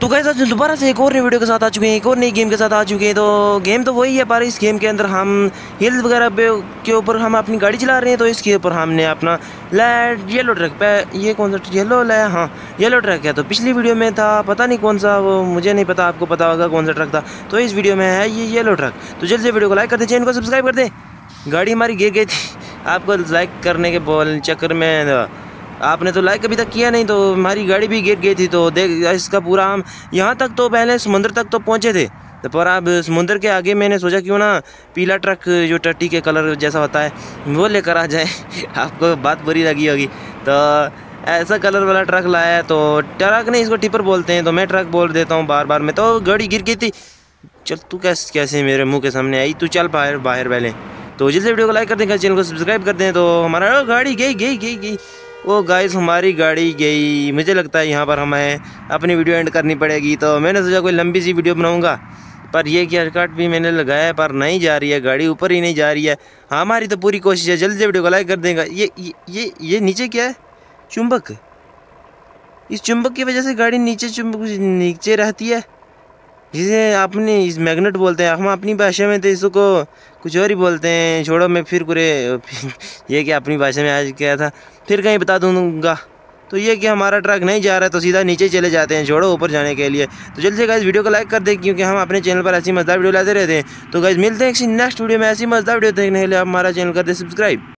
तो गैस आज दोबारा से एक और नई वीडियो के साथ आ चुके हैं, एक और नई गेम के साथ आ चुके हैं। तो गेम तो वही है, पर इस गेम के अंदर हम हिल्स वगैरह पे के ऊपर हम अपनी गाड़ी चला रहे हैं तो इसके ऊपर हमने अपना लाइट येलो ट्रक पे, ये कौन सा येलो लाया हाँ? येलो ट्रक है। तो पिछली वीडियो में था, पता नहीं कौन सा, वो मुझे नहीं पता, आपको पता होगा कौन सा ट्रक था। तो इस वीडियो में है ये येलो ट्रक तो जल्द से वीडियो को लाइक कर दें चैनल को सब्सक्राइब कर दें। गाड़ी हमारी गिर गई थी। आपको लाइक करने के बोल चक्कर में आपने तो लाइक अभी तक किया नहीं तो हमारी गाड़ी भी गिर गई थी तो देख, इसका पूरा हम, यहाँ तक तो पहले समुद्र तक तो पहुँचे थे तो पर अब समुंदर के आगे मैंने सोचा क्यों ना पीला ट्रक जो टट्टी के कलर जैसा होता है, वो लेकर आ जाए, आपको बात बुरी लगी होगी तो ऐसा कलर वाला ट्रक लाया है तो ट्रक नहीं, इसको टिपर बोलते हैं तो मैं ट्रक बोल देता हूँ बार बार में तो गाड़ी गिर गई थी। चल, तू कैसे कैसे मेरे मुँह के सामने आई? तू चल बाहर बाहर पहले। तो जल्दी वीडियो को लाइक कर दें चैनल को सब्सक्राइब कर दें तो हमारा गाड़ी गई गई गई गई। वो गाइस हमारी गाड़ी गई। मुझे लगता है यहाँ पर हमें अपनी वीडियो एंड करनी पड़ेगी। तो मैंने सोचा कोई लंबी सी वीडियो बनाऊँगा। पर ये क्या कट भी मैंने लगाया है, पर नहीं जा रही है। गाड़ी ऊपर ही नहीं जा रही है। हमारी तो पूरी कोशिश है, जल्दी से वीडियो को लाइक कर देगा। ये ये ये नीचे क्या है? चुंबक। इस चुंबक की वजह से गाड़ी नीचे, चुंबक नीचे रहती है। जिसे आपने इस मैग्नेट बोलते हैं। हम अपनी भाषा में तो इसको कुछ और ही बोलते हैं। छोड़ो, मैं फिर पूरे, ये कि अपनी भाषा में आज क्या था? फिर कहीं बता दूँगा। तो ये कि हमारा ट्रक नहीं जा रहा है तो सीधा नीचे चले जाते हैं। छोड़ो, ऊपर जाने के लिए। तो जल्दी से गाइज़ वीडियो को लाइक कर दें, क्योंकि हम अपने चैनल पर ऐसी मजदार वीडियो लाते रहते हैं। तो गाइज़ मिलते हैं किसी नेक्स्ट वीडियो में ऐसी मजदार वीडियो देखने के लिए। हमारा चैनल कर दे सब्सक्राइब।